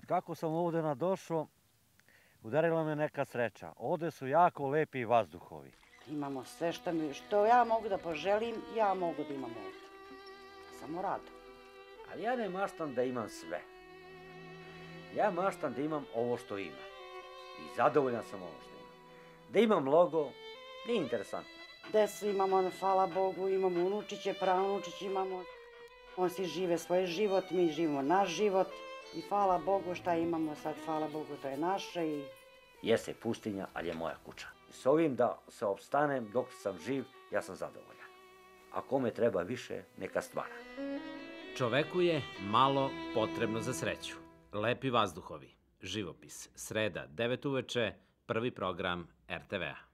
Od kako sam ovde nadošao, udarila me neka sreća. Ovde su jako lepi vazduhovi. Imamo sve što, mi, što ja mogu da poželim, ja mogu da imam ovde. Samo rado. Ali ja ne maštam da imam sve. Ja maštam da imam ovo što imam. I zadovoljan sam ovo što imam. Da imam logo, nije interesantno. Decu imamo, hvala Bogu, imamo unučiće, pranučiće imamo. On si žive svoj život, mi živimo naš život. I hvala Bogu šta imamo sad, hvala Bogu, to je naše i Jeste pustinja, ali je moja kuća. I s ovim da se opstanem dok sam živ, ja sam zadovoljan. A kome treba više, neka stvara. Čoveku je malo potrebno za sreću. Lepi vazduhovi. Živopis. Sreda, 9 uveče, prvi program RTV-a.